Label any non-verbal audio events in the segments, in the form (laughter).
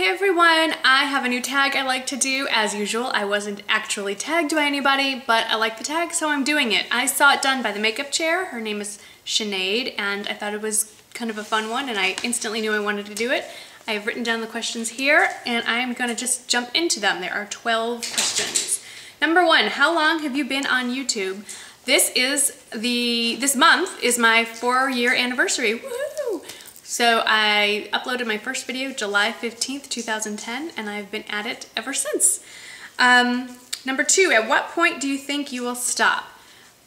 Hey everyone, I have a new tag I like to do. As usual, I wasn't actually tagged by anybody, but I like the tag, so I'm doing it. I saw it done by the makeup chair. Her name is Sinead, and I thought it was kind of a fun one, and I instantly knew I wanted to do it. I have written down the questions here, and I'm gonna just jump into them. There are 12 questions. Number one, how long have you been on YouTube? This is the, this month is my four year anniversary. Woo! So I uploaded my first video July 15th, 2010, and I've been at it ever since. Um, number two, at what point do you think you will stop?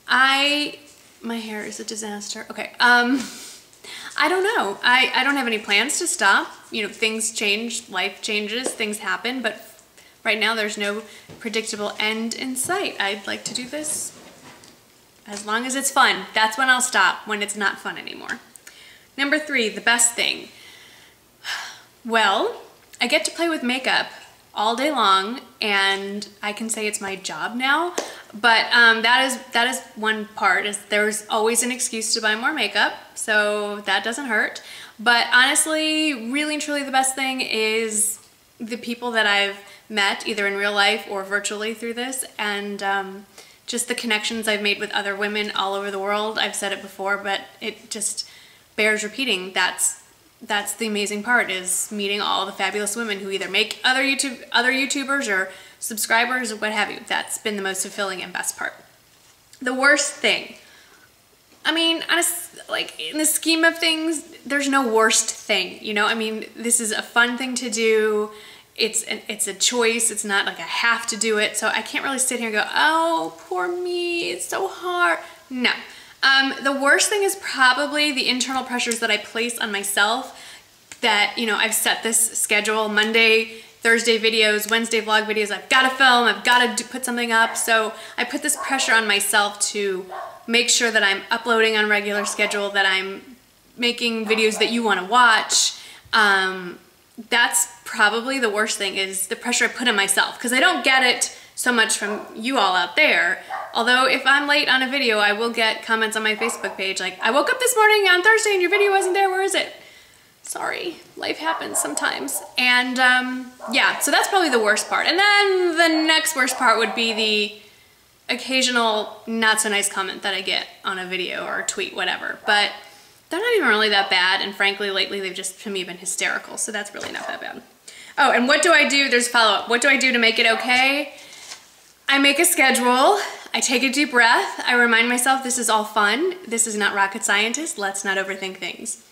I, my hair is a disaster. Okay, um, (laughs) I don't know. I, I don't have any plans to stop. You know, things change, life changes, things happen, but right now there's no predictable end in sight. I'd like to do this as long as it's fun. That's when I'll stop, when it's not fun anymore. Number three, the best thing. Well, I get to play with makeup all day long and I can say it's my job now but um, that is that is one part is there's always an excuse to buy more makeup so that doesn't hurt but honestly really and truly the best thing is the people that I've met either in real life or virtually through this and um, just the connections I've made with other women all over the world I've said it before but it just bears repeating that's that's the amazing part is meeting all the fabulous women who either make other YouTube other YouTubers or subscribers or what have you. That's been the most fulfilling and best part. The worst thing. I mean, honest, like in the scheme of things, there's no worst thing, you know? I mean, this is a fun thing to do. It's an, it's a choice. It's not like I have to do it. So I can't really sit here and go, oh, poor me, it's so hard. No, um, the worst thing is probably the internal pressures that I place on myself that, you know, I've set this schedule Monday, Thursday videos, Wednesday vlog videos. I've got to film, I've got to put something up. So I put this pressure on myself to make sure that I'm uploading on regular schedule, that I'm making videos that you want to watch. Um, that's probably the worst thing is the pressure I put on myself because I don't get it so much from you all out there. Although if I'm late on a video, I will get comments on my Facebook page like, I woke up this morning on Thursday and your video wasn't there, where is it? Sorry, life happens sometimes. And um, yeah, so that's probably the worst part. And then the next worst part would be the occasional not so nice comment that I get on a video or a tweet, whatever. But they're not even really that bad. And frankly, lately they've just, to me, been hysterical. So that's really not that bad. Oh, and what do I do? There's follow-up. What do I do to make it okay? I make a schedule, I take a deep breath, I remind myself this is all fun, this is not rocket scientist, let's not overthink things.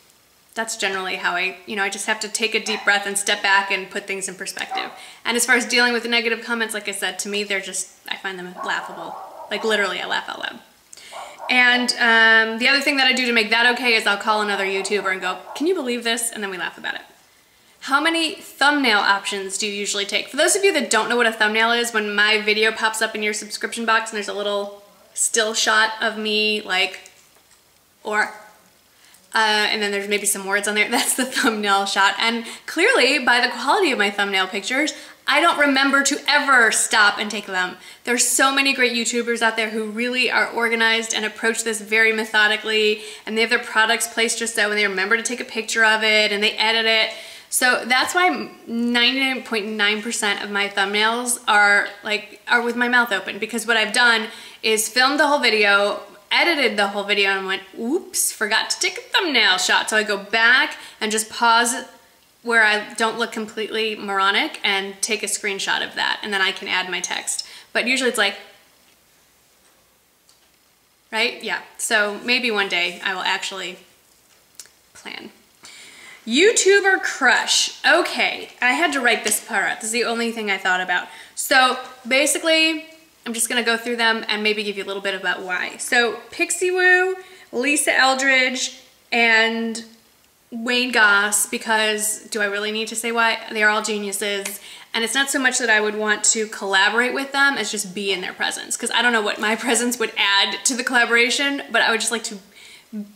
That's generally how I, you know, I just have to take a deep breath and step back and put things in perspective. And as far as dealing with the negative comments, like I said, to me, they're just, I find them laughable. Like literally, I laugh out loud. And um, the other thing that I do to make that okay is I'll call another YouTuber and go, can you believe this? And then we laugh about it. How many thumbnail options do you usually take? For those of you that don't know what a thumbnail is, when my video pops up in your subscription box and there's a little still shot of me like, or, uh, and then there's maybe some words on there, (laughs) that's the thumbnail shot. And clearly, by the quality of my thumbnail pictures, I don't remember to ever stop and take them. There's so many great YouTubers out there who really are organized and approach this very methodically and they have their products placed just so and they remember to take a picture of it and they edit it. So that's why 99.9% of my thumbnails are like are with my mouth open because what I've done is filmed the whole video, edited the whole video and went, oops, forgot to take a thumbnail shot. So I go back and just pause where I don't look completely moronic and take a screenshot of that and then I can add my text. But usually it's like, right? Yeah, so maybe one day I will actually plan. YouTuber crush. Okay, I had to write this part out. This is the only thing I thought about. So basically, I'm just gonna go through them and maybe give you a little bit about why. So Pixiwoo, Lisa Eldridge, and Wayne Goss, because do I really need to say why? They're all geniuses. And it's not so much that I would want to collaborate with them as just be in their presence. Because I don't know what my (laughs) presence would add to the collaboration, but I would just like to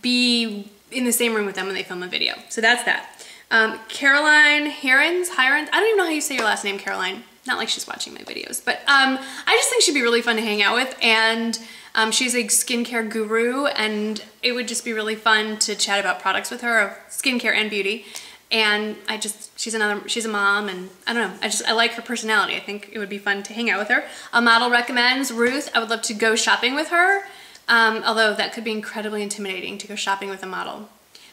be in the same room with them when they film a video. So that's that. Um, Caroline Herons, Hirons, I don't even know how you say your last name, Caroline. Not like she's watching my videos, but um, I just think she'd be really fun to hang out with. And um, she's a skincare guru and it would just be really fun to chat about products with her of skincare and beauty. And I just, she's another, she's a mom and I don't know, I just, I like her personality. I think it would be fun to hang out with her. A model recommends Ruth. I would love to go shopping with her. Um, although that could be incredibly intimidating to go shopping with a model.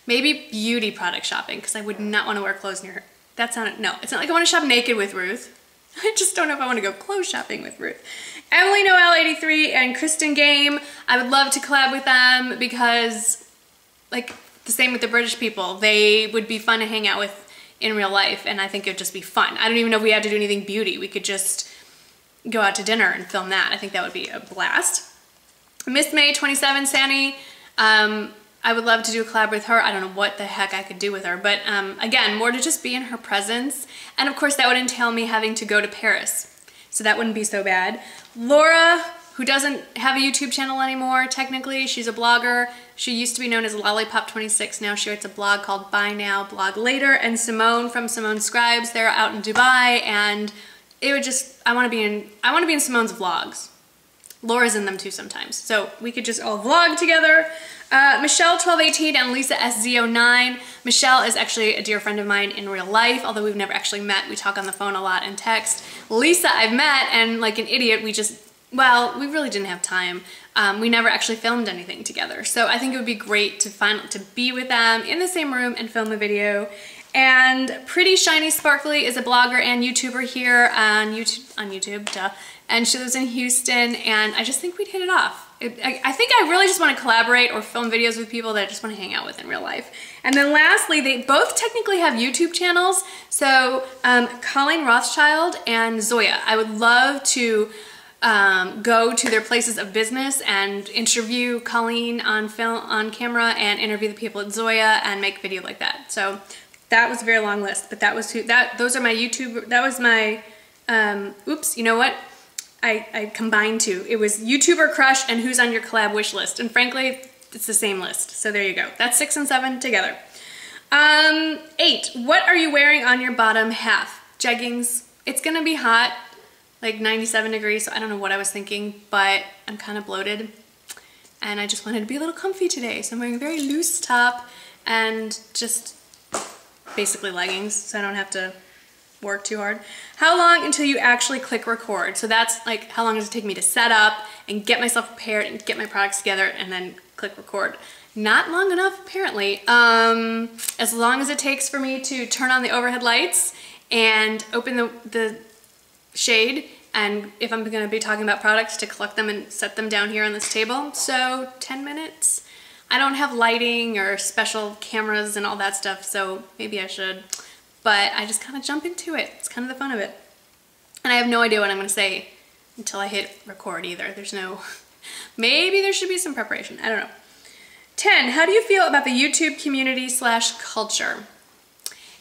Maybe beauty product shopping because I would not want to wear clothes near her. That sounded, no, it's not like I want to shop naked with Ruth. (laughs) I just don't know if I want to go clothes shopping with Ruth. Emily Noel 83 and Kristin Gehm. I would love to collab with them because like the same with the British people. They would be fun to hang out with in real life and I think it would just be fun. I don't even know if we had to do anything beauty. We could just go out to dinner and film that. I think that would be a blast. Miss May 27 Sani. Um, I would love to do a collab with her. I don't know what the heck I could do with her, but um, again, more to just be in her presence. And of course that would entail me having to go to Paris. So that wouldn't be so bad. Laura, who doesn't have a YouTube channel anymore, technically, she's a blogger. She used to be known as Lollipop26. Now she writes a blog called Buy Now, Blog Later. And Simone from Simone Scribes, they're out in Dubai. And it would just, I wanna be in, I wanna be in Simone's vlogs. Laura's in them too sometimes. So we could just all vlog together. Uh, Michele1218 and Lisa SZ09. Michelle is actually a dear friend of mine in real life, although we've never actually met. We talk on the phone a lot and text. Lisa I've met and like an idiot, we just, well, we really didn't have time. Um, we never actually filmed anything together. So I think it would be great to find to be with them in the same room and film a video. And Pretty Shiny Sparkly is a blogger and YouTuber here on YouTube, on YouTube, duh. And she lives in Houston and I just think we'd hit it off. I, I, think I really just want to collaborate or film videos with people that I just want to hang out with in real life. And then lastly, they both technically have YouTube channels. So um, Colleen Rothschild and Zoya. I would love to um, go to their places of business and interview Colleen on film on camera and interview the people at Zoya and make video like that. So that was a very long list, but that was who that those are my YouTube. That was my. Um, oops, you know what? I, I combined two. It was YouTuber crush and who's on your collab wish list. And frankly, it's the same list. So there you go. That's six and seven together. Um, eight, what are you wearing on your bottom half? Jeggings. It's gonna be hot, like 97 degrees, so I don't know what I was thinking, but I'm kind of bloated. And I just wanted to be a little comfy today. So I'm wearing a very loose top and just basically leggings, so I don't have to work too hard. How long until you actually click record? So that's like how long does it take me to set up and get myself prepared and get my products together and then click record. Not long enough apparently. Um, as long as it takes for me to turn on the overhead lights and open the, the shade and if I'm gonna be talking about products to collect them and set them down here on this table. So 10 minutes. I don't have lighting or special cameras and all that stuff, so maybe I should but I just kind of jump into it. It's kind of the fun of it. And I have no idea what I'm gonna say until I hit record either. There's no, (laughs) maybe there should be some preparation, I don't know. 10, how do you feel about the YouTube community slash culture?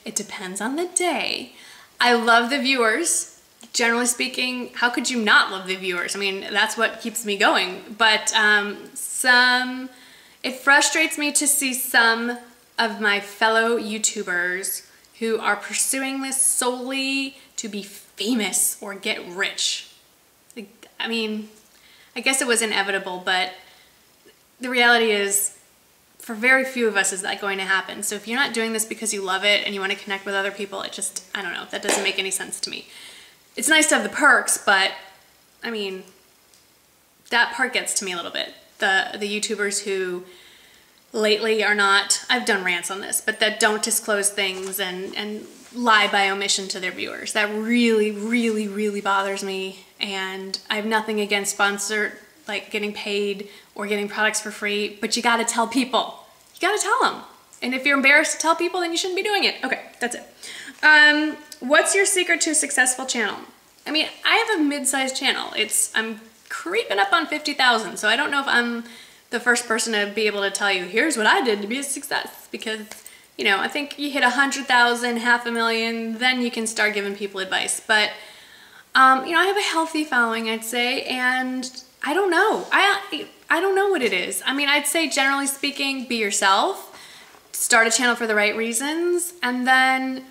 It depends on the day. I love the viewers. Generally speaking, how could you not love the viewers? I mean, that's what keeps me going. But um, some, it frustrates me to see some of my fellow YouTubers who are pursuing this solely to be famous or get rich. I mean, I guess it was inevitable, but the reality is for very few of us is that going to happen. So if you're not doing this because you love it and you want to connect with other people, it just, I don't know, that doesn't make any sense to me. It's nice to have the perks, but I mean, that part gets to me a little bit. The, the YouTubers who lately are not, I've done rants on this, but that don't disclose things and, and lie by omission to their viewers. That really, really, really bothers me. And I have nothing against sponsor, like getting paid or getting products for free, but you gotta tell people. You gotta tell them. And if you're embarrassed to tell people, then you shouldn't be doing it. Okay, that's it. Um, what's your secret to a successful channel? I mean, I have a mid-sized channel. It's, I'm creeping up on 50,000, so I don't know if I'm the first person to be able to tell you, here's what I did to be a success. Because, you know, I think you hit a hundred thousand, half a million, then you can start giving people advice. But, um, you know, I have a healthy following, I'd say, and I don't know. I, I don't know what it is. I mean, I'd say generally speaking, be yourself, start a channel for the right reasons, and then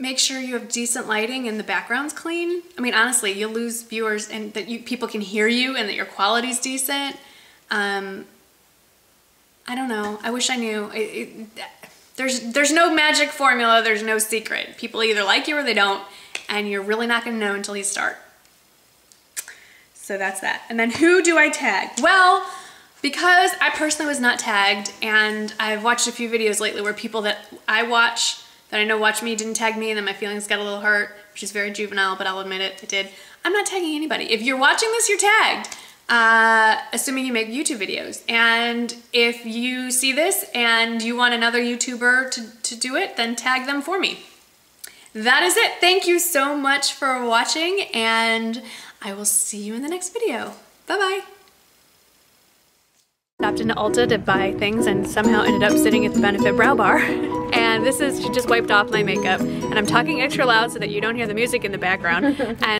make sure you have decent lighting and the background's clean. I mean, honestly, you'll lose viewers and that you people can hear you and that your quality's decent. Um, I don't know. I wish I knew. It, it, there's there's no magic formula, there's no secret. People either like you or they don't, and you're really not gonna know until you start. So that's that. And then who do I tag? Well, because I personally was not tagged and I've watched a few videos lately where people that I watch, that I know watch me didn't tag me and then my feelings got a little hurt, which is very juvenile, but I'll admit it, it did. I'm not tagging anybody. If you're watching this, you're tagged. Uh, assuming you make YouTube videos. And if you see this and you want another YouTuber to, to do it, then tag them for me. That is it. Thank you so much for watching and I will see you in the next video. Bye-bye. Stopped into Ulta to buy things and somehow ended up sitting at the Benefit Brow Bar. (laughs) And this is, she just wiped off my makeup. And I'm talking extra loud so that you don't hear the music in the background. and (laughs)